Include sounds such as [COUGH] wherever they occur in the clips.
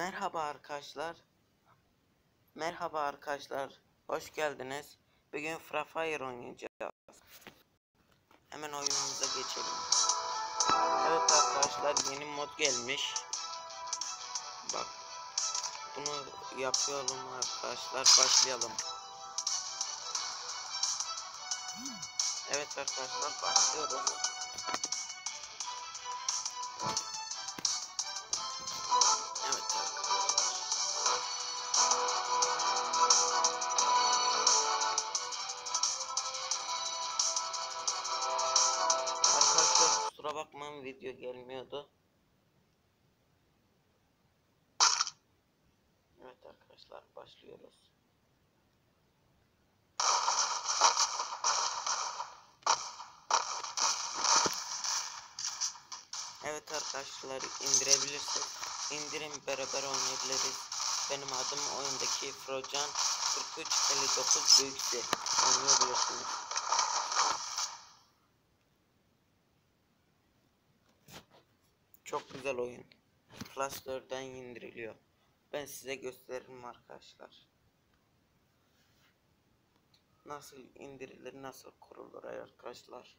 Merhaba arkadaşlar. Merhaba arkadaşlar. Hoş geldiniz. Bugün Free Fire oynayacağız. Hemen oyunumuza geçelim. Evet arkadaşlar yeni mod gelmiş. Bak. Bunu yapalım arkadaşlar. Başlayalım. Evet arkadaşlar başlıyoruz. Video gelmiyordu. Evet arkadaşlar başlıyoruz. Evet arkadaşlar indirebilirsek indirin beraber oynayabiliriz. Benim adım oyundaki Frocan 4359 büyükse oynayabilirsiniz. Çok güzel oyun. 4'den indiriliyor. Ben size gösteririm arkadaşlar. Nasıl indirilir, nasıl kurulur arkadaşlar.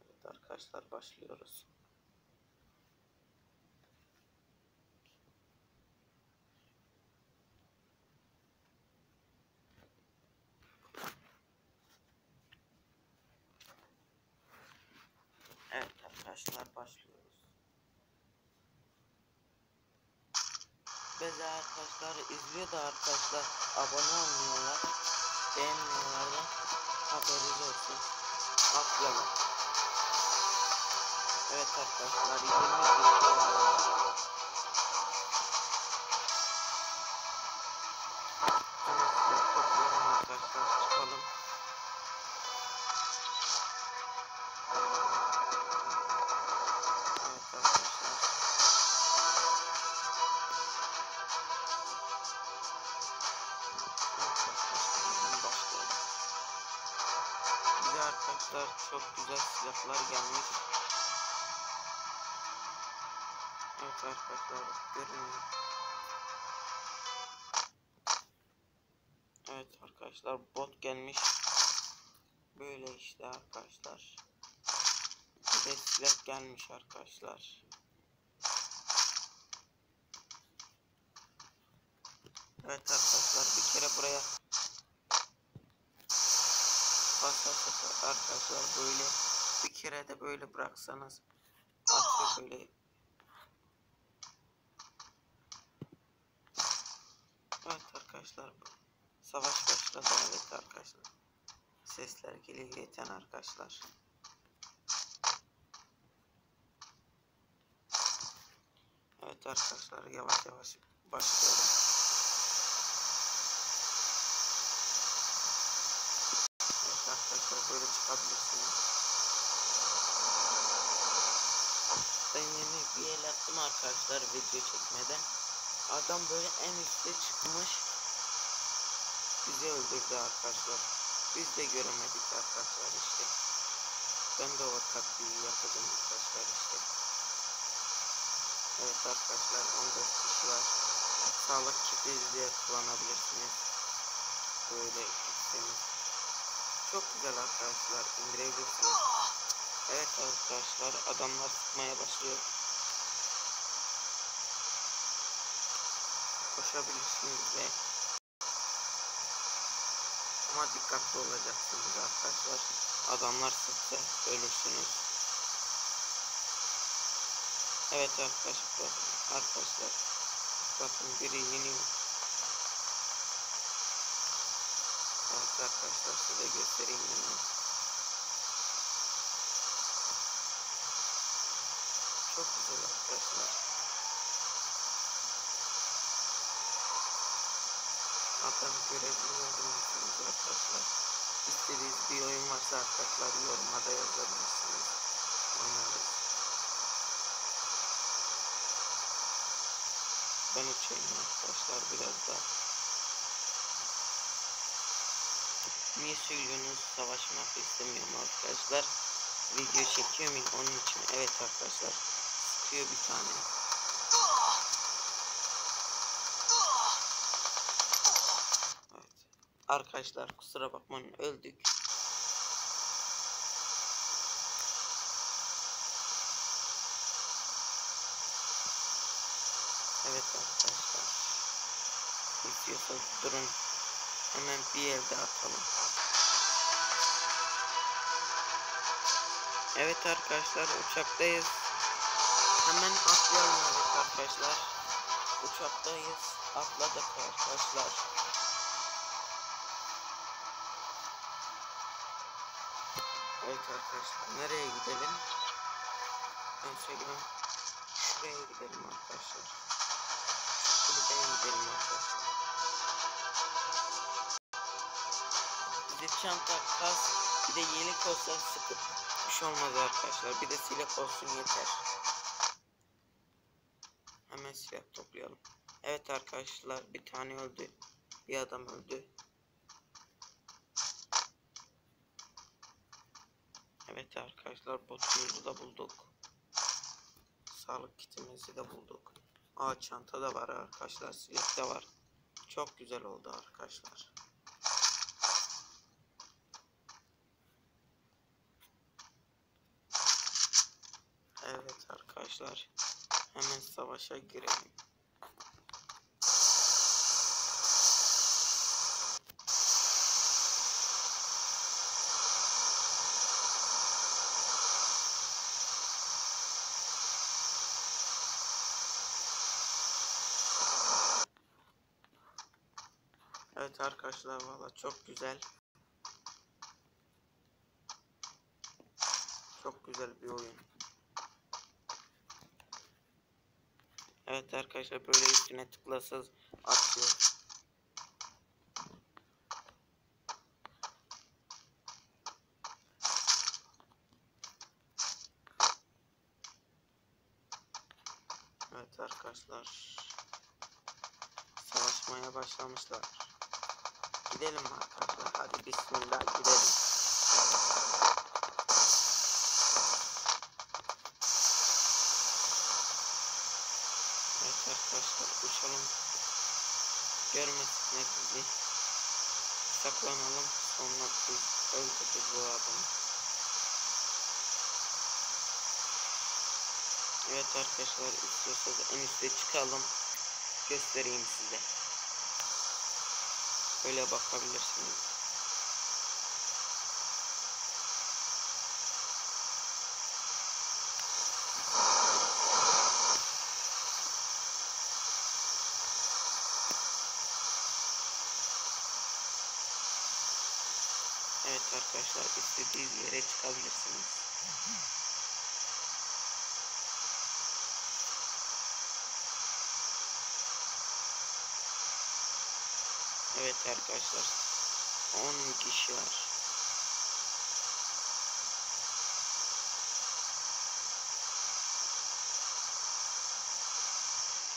Evet arkadaşlar başlıyoruz. Evet arkadaşlar başlıyoruz. Bazı arkadaşlar izliyor da arkadaşlar abone olmuyorlar. Beğenmiyorlar da haberiniz olsun. Atlayalım. Evet arkadaşlar 20 kişi çok güzel silahlar gelmiş. Evet arkadaşlar görünüyor. Evet arkadaşlar bot gelmiş. Böyle işte arkadaşlar. Bir silah gelmiş arkadaşlar. Evet arkadaşlar bir kere buraya basarsak arkadaşlar böyle bir kere de böyle bıraksanız. Atıyor böyle. Evet arkadaşlar savaş başladı. Evet arkadaşlar. Sesler geliyor yeten arkadaşlar. Evet arkadaşlar yavaş yavaş başlayalım Evet arkadaşlar böyle çıkabilirsiniz Ben yeni attım arkadaşlar video çekmeden. Adam böyle en üstte çıkmış. Bizi öldürdü arkadaşlar. Biz de göremedik arkadaşlar işte. Ben de o taktiği yapacağım arkadaşlar işte. Evet arkadaşlar 14 kişi var. Sağlık kiti de kullanabilirsiniz. Böyle gitseniz. Çok güzel arkadaşlar indirebilirsiniz. Evet arkadaşlar adamlar sıkmaya başlıyor Koşabilirsiniz ve ama dikkatli olacaksınız arkadaşlar. Adamlar sıksa ölürsünüz. Evet arkadaşlar. Arkadaşlar. Bakın biri yeniyor. Evet arkadaşlar size göstereyim bunu. Çok güzel arkadaşlar. Adam görevli olduğunuz arkadaşlar. İstediğiniz bir oyun varsa arkadaşlar yoruma da yazabilirsiniz. Oynarız. Ben uçayım arkadaşlar biraz daha. Niye söylüyorsunuz savaşmak istemiyorum arkadaşlar. Video çekiyor muyum onun için? Evet arkadaşlar. atıyor bir tane. Arkadaşlar kusura bakmayın öldük. Evet arkadaşlar. İstiyorsa durun. Hemen bir yerde atalım. Evet arkadaşlar uçaktayız. Hemen atlayalım evet arkadaşlar. Uçaktayız. Atladık arkadaşlar. Evet arkadaşlar nereye gidelim? Ben söylüyorum. Şuraya gidelim arkadaşlar. Kulübeye gidelim arkadaşlar. Bize çanta, kas, bir de yelek olsa sıkıp bir şey olmaz arkadaşlar. Bir de silah olsun yeter. Hemen silah toplayalım. Evet arkadaşlar bir tane öldü. Bir adam öldü. Evet arkadaşlar botumuzu da bulduk. Sağlık kitimizi de bulduk. Aa çanta da var arkadaşlar. Silah da var. Çok güzel oldu arkadaşlar. Evet arkadaşlar. Hemen savaşa girelim. Evet arkadaşlar valla çok güzel. Çok güzel bir oyun. Evet arkadaşlar böyle üstüne tıklasanız atıyor. Evet arkadaşlar. Savaşmaya başlamışlar. Gidelim arkadaşlar. Hadi bismillah gidelim. Evet arkadaşlar uçalım. Görmesinler bizi. Saklanalım. Sonra biz öldürürüz bu adamı. Evet arkadaşlar istiyorsanız en üstte çıkalım. Göstereyim size. Böyle bakabilirsiniz. Evet arkadaşlar istediğiniz yere çıkabilirsiniz. Evet arkadaşlar 10 kişi var.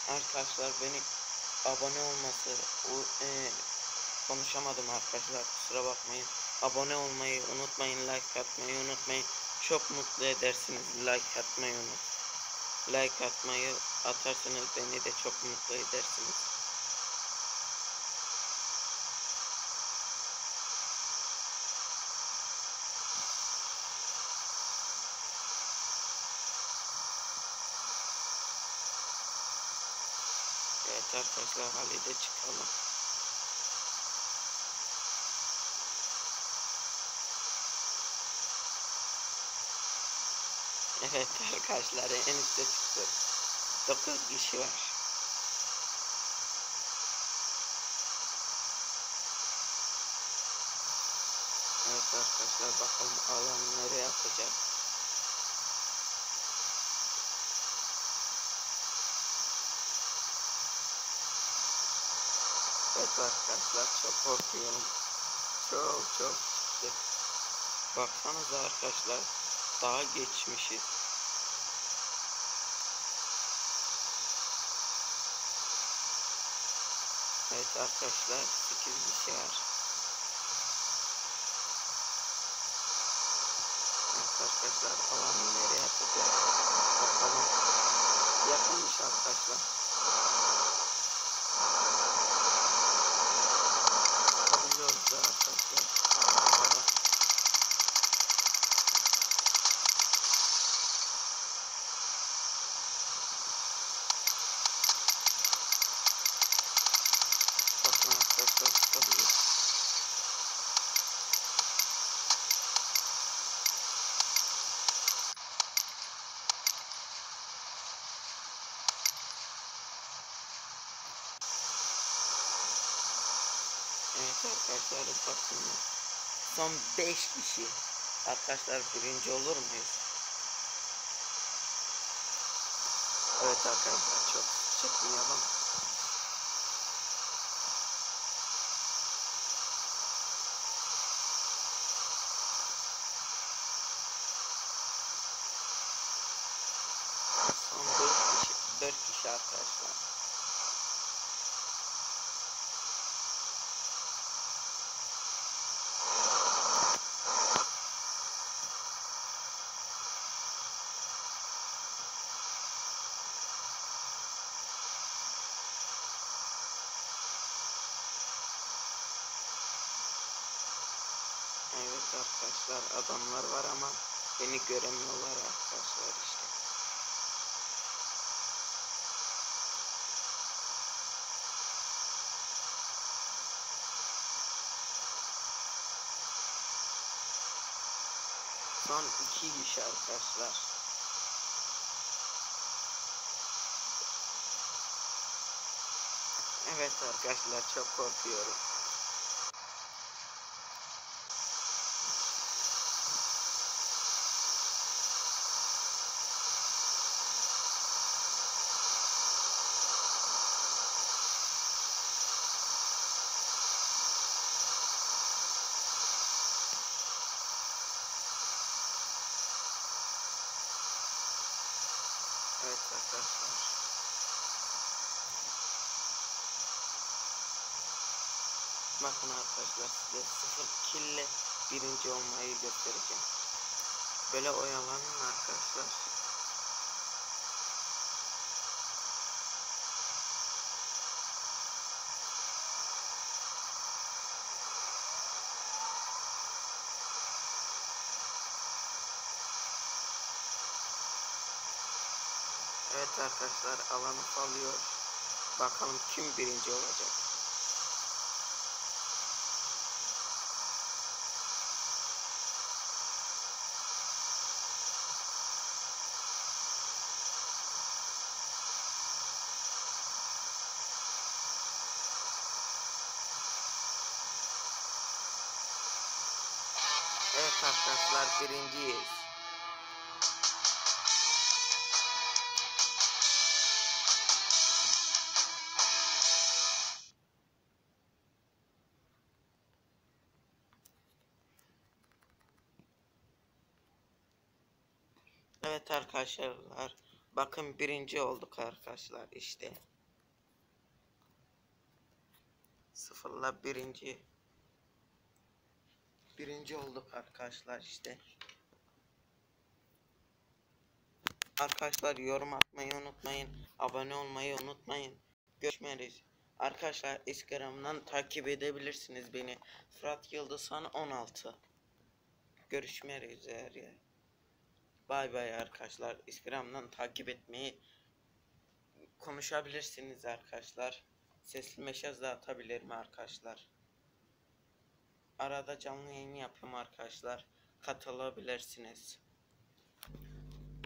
Arkadaşlar beni abone olması o, e, konuşamadım arkadaşlar kusura bakmayın. Abone olmayı unutmayın, like atmayı unutmayın. Çok mutlu edersiniz like atmayı unut. Like atmayı atarsanız beni de çok mutlu edersiniz. Evet arkadaşlar halide çıkalım. Evet [LAUGHS] arkadaşlar en üstte çıktık. 9 kişi var. Evet arkadaşlar bakalım alan nereye atacak. Evet arkadaşlar çok korkuyorum. Çok çok çıktık. Baksanıza arkadaşlar daha geçmişiz. Evet arkadaşlar 8 kişi var. Evet arkadaşlar alanı nereye atacak? Bakalım. arkadaşlar bakın ya. Son 5 kişi. Arkadaşlar birinci olur muyuz? Evet arkadaşlar çok çıkmayalım. Son 4 kişi, 4 kişi arkadaşlar. Evet arkadaşlar adamlar var ama beni göremiyorlar arkadaşlar işte. Son iki kişi arkadaşlar. Evet arkadaşlar çok korkuyorum. Evet arkadaşlar. Bakın arkadaşlar size sıfır kille birinci olmayı göstereceğim. Böyle oyalanın arkadaşlar. Evet arkadaşlar alanı salıyor. Bakalım kim birinci olacak. Evet arkadaşlar birinciyiz. Arkadaşlar bakın birinci olduk arkadaşlar işte. Sıfırla birinci. Birinci olduk arkadaşlar işte. Arkadaşlar yorum atmayı unutmayın. Abone olmayı unutmayın. Görüşmeyiz. Arkadaşlar Instagram'dan takip edebilirsiniz beni. Fırat Yıldızhan 16. Görüşmek üzere. Bay bay arkadaşlar. Instagram'dan takip etmeyi konuşabilirsiniz arkadaşlar. Sesli mesaj da atabilirim arkadaşlar. Arada canlı yayın yapıyorum arkadaşlar. Katılabilirsiniz.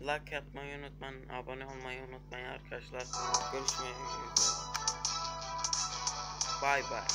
Like atmayı unutmayın. Abone olmayı unutmayın arkadaşlar. Görüşmek üzere. Bay bay.